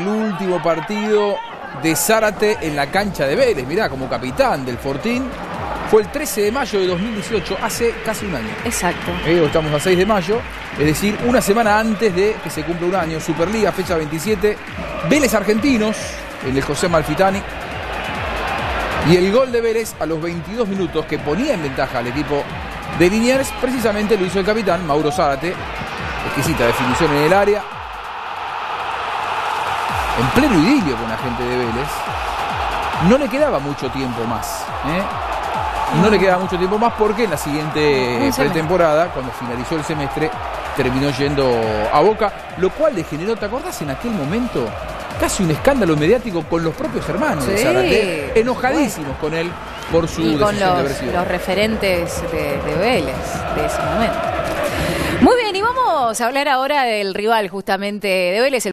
El último partido de Zárate en la cancha de Vélez, mirá, como capitán del Fortín, fue el 13 de mayo de 2018, hace casi un año. Exacto. Eh, estamos a 6 de mayo, es decir, una semana antes de que se cumpla un año. Superliga, fecha 27, Vélez Argentinos, el de José Malfitani. Y el gol de Vélez a los 22 minutos que ponía en ventaja al equipo de Liniers, precisamente lo hizo el capitán Mauro Zárate. Exquisita definición en el área. En pleno idilio con la gente de Vélez. No le quedaba mucho tiempo más. ¿eh? No le quedaba mucho tiempo más porque en la siguiente pretemporada, cuando finalizó el semestre, terminó yendo a Boca, lo cual le generó, ¿te acordás en aquel momento? Casi un escándalo mediático con los propios hermanos de Sí. Zárate, enojadísimos con él por su Y con decisión los, referentes de, de Vélez de ese momento. Muy bien, y vamos a hablar ahora del rival justamente de Vélez. el